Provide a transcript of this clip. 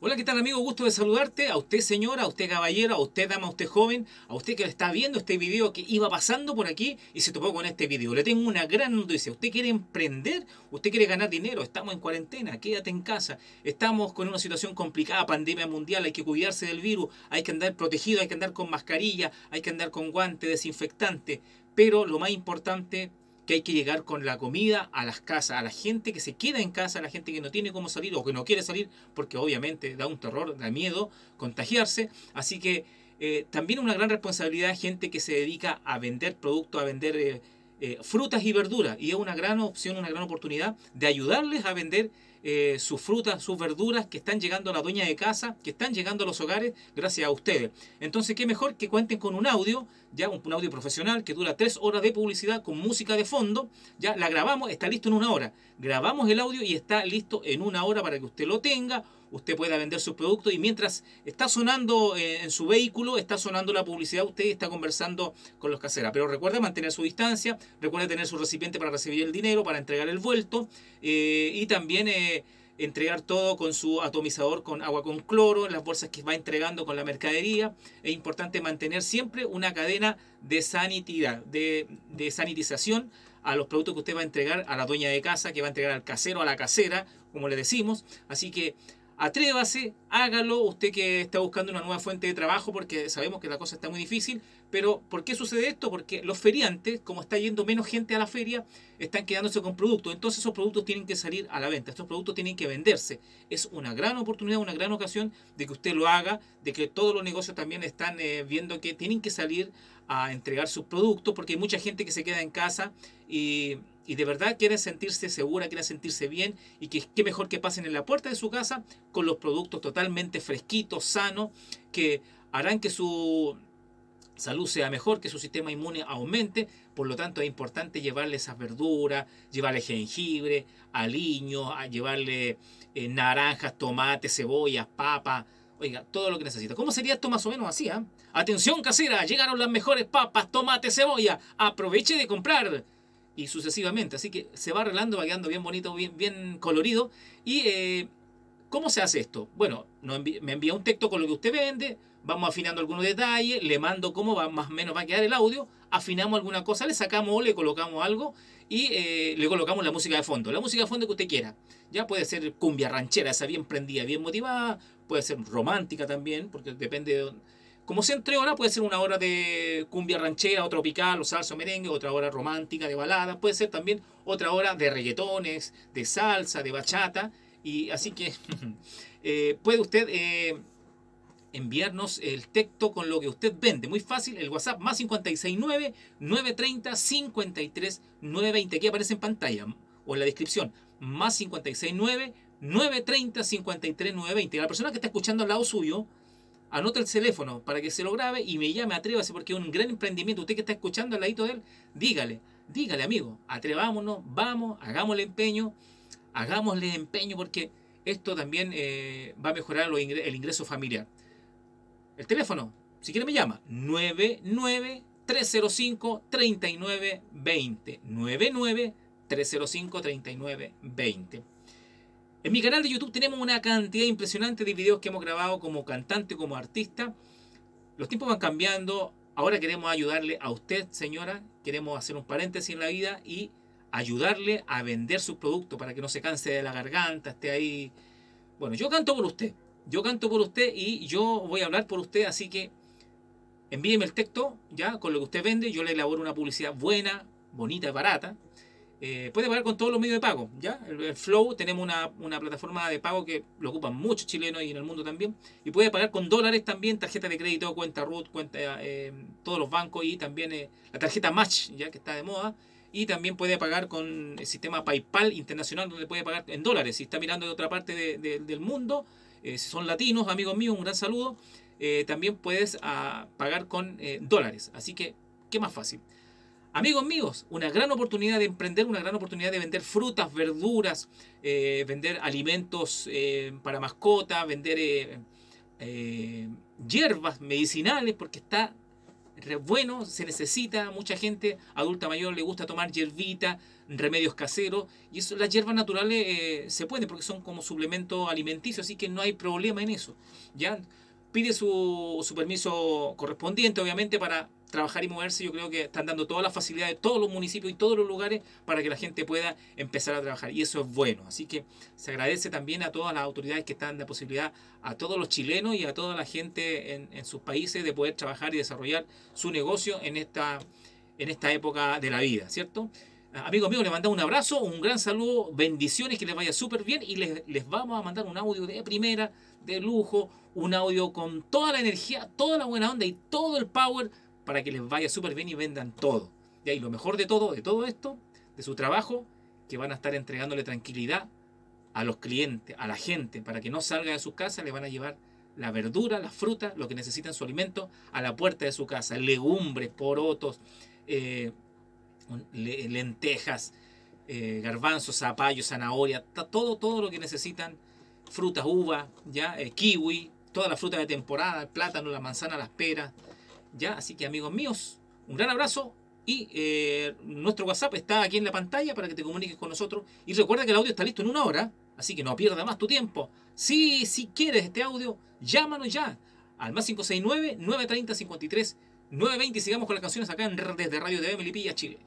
Hola, ¿qué tal amigo? Gusto de saludarte. A usted señora, a usted caballero, a usted dama, a usted joven, a usted que está viendo este video que iba pasando por aquí y se topó con este video. Le tengo una gran noticia. ¿Usted quiere emprender? ¿Usted quiere ganar dinero? Estamos en cuarentena, quédate en casa. Estamos con una situación complicada, pandemia mundial, hay que cuidarse del virus, hay que andar protegido, hay que andar con mascarilla, hay que andar con guante, desinfectante. Pero lo más importante que hay que llegar con la comida a las casas, a la gente que se queda en casa, a la gente que no tiene cómo salir o que no quiere salir, porque obviamente da un terror, da miedo contagiarse. Así que eh, también una gran responsabilidad gente que se dedica a vender productos, a vender eh, eh, frutas y verduras. Y es una gran opción, una gran oportunidad de ayudarles a vender eh, sus frutas, sus verduras que están llegando a la dueña de casa, que están llegando a los hogares gracias a ustedes. Entonces, qué mejor que cuenten con un audio, ya un, audio profesional que dura tres horas de publicidad con música de fondo. Ya la grabamos, está listo en una hora. Grabamos el audio y está listo en una hora para que usted lo tenga usted pueda vender sus productos y mientras está sonando eh, en su vehículo, está sonando la publicidad, usted está conversando con los caseras. Pero recuerde mantener su distancia, recuerde tener su recipiente para recibir el dinero, para entregar el vuelto eh, y también... entregar todo con su atomizador con agua con cloro, en las bolsas que va entregando con la mercadería. Es importante mantener siempre una cadena de sanidad, de, de, sanitización a los productos que usted va a entregar a la dueña de casa, que va a entregar al casero, a la casera, como le decimos. Así que Atrévase, hágalo, usted que está buscando una nueva fuente de trabajo, porque sabemos que la cosa está muy difícil, pero ¿por qué sucede esto? Porque los feriantes, como está yendo menos gente a la feria, están quedándose con productos, entonces esos productos tienen que salir a la venta, estos productos tienen que venderse. Es una gran oportunidad, una gran ocasión de que usted lo haga, de que todos los negocios también están eh, viendo que tienen que salir a entregar sus productos, porque hay mucha gente que se queda en casa y y de verdad quieren sentirse segura, quieren sentirse bien y que qué mejor que pasen en la puerta de su casa con los productos totalmente fresquitos, sanos, que harán que su salud sea mejor, que su sistema inmune aumente. Por lo tanto, es importante llevarle esas verduras, llevarle jengibre, aliños, llevarle eh, naranjas, tomates, cebollas, papas. Oiga, todo lo que necesita. ¿Cómo sería esto más o menos así? Ah? Atención casera, llegaron las mejores papas, tomates, cebolla. Aproveche de comprar y sucesivamente. Así que se va arreglando, va quedando bien bonito, bien, bien colorido. ¿Y eh, cómo se hace esto? Bueno, me envía un texto con lo que usted vende, vamos afinando algunos detalles, le mando cómo va, más o menos va a quedar el audio, afinamos alguna cosa, le sacamos o le colocamos algo y eh, le colocamos la música de fondo. La música de fondo que usted quiera. Ya puede ser cumbia ranchera, esa bien prendida, bien motivada, puede ser romántica también, porque depende de como centro de hora puede ser una hora de cumbia ranchera o tropical o salsa merengue, otra hora romántica de balada, puede ser también otra hora de reggaetones, de salsa, de bachata. Y así que eh, puede usted eh, enviarnos el texto con lo que usted vende. Muy fácil, el WhatsApp más 569 930 53 920 que aparece en pantalla o en la descripción. Más 569 930 53 920. La persona que está escuchando al lado suyo anota el teléfono para que se lo grabe y me llame, atrévase, porque es un gran emprendimiento. Usted que está escuchando al ladito de él, dígale, dígale, amigo, atrevámonos, vamos, hagámosle empeño, hagámosle empeño, porque esto también eh, va a mejorar el ingreso familiar. El teléfono, si quiere me llama, 99 305 3920 99 305 3920 en mi canal de YouTube tenemos una cantidad impresionante de videos que hemos grabado como cantante, como artista. Los tiempos van cambiando. Ahora queremos ayudarle a usted, señora. Queremos hacer un paréntesis en la vida y ayudarle a vender sus productos para que no se canse de la garganta, esté ahí. Bueno, yo canto por usted. Yo canto por usted y yo voy a hablar por usted, así que envíeme el texto ya con lo que usted vende. Yo le elaboro una publicidad buena, bonita y barata eh, puede pagar con todos los medios de pago. ¿ya? El, Flow, tenemos una, plataforma de pago que lo ocupan muchos chilenos y en el mundo también. Y puede pagar con dólares también, tarjeta de crédito, cuenta RUT, cuenta eh, todos los bancos y también eh, la tarjeta Match, ya que está de moda. Y también puede pagar con el sistema PayPal internacional, donde puede pagar en dólares. Si está mirando de otra parte del mundo, si son latinos, amigos míos, un gran saludo. también puedes ah, pagar con dólares. Así que, ¿qué más fácil? Amigos míos, una gran oportunidad de emprender, una gran oportunidad de vender frutas, verduras, eh, vender alimentos eh, para mascotas, vender eh, hierbas medicinales, porque está bueno, se necesita, mucha gente adulta mayor le gusta tomar hierbita, remedios caseros, y eso, las hierbas naturales se pueden porque son como suplemento alimenticio, así que no hay problema en eso. ¿ya? Pide su permiso correspondiente, obviamente, para trabajar y moverse, yo creo que están dando todas las facilidades, todos los municipios y todos los lugares para que la gente pueda empezar a trabajar. Y eso es bueno. Así que se agradece también a todas las autoridades que están de posibilidad, a todos los chilenos y a toda la gente en, en sus países de poder trabajar y desarrollar su negocio en esta, en esta época de la vida, ¿cierto? Amigos míos, les mandamos un abrazo, un gran saludo, bendiciones, que les vaya súper bien y les, les vamos a mandar un audio de primera, de lujo, un audio con toda la energía, toda la buena onda y todo el power para que les vaya súper bien y vendan todo. Y ahí lo mejor de todo, de todo esto, de su trabajo, que van a estar entregándole tranquilidad a los clientes, a la gente, para que no salga de sus casas, le van a llevar la verdura, la fruta, lo que necesitan su alimento, a la puerta de su casa, legumbres, porotos, eh, lentejas, eh, garbanzos, zapallos, zanahoria, todo, todo lo que necesitan, frutas, uvas, ya, eh, kiwi, toda la fruta de temporada, el plátano, la manzana, las peras, ¿ya? Así que amigos míos, un gran abrazo y eh, nuestro WhatsApp está aquí en la pantalla para que te comuniques con nosotros. Y recuerda que el audio está listo en una hora, así que no pierda más tu tiempo. Si, si quieres este audio, llámanos ya al más 569-930-53-920 y sigamos con las canciones acá en desde Radio TV Melipilla, Chile.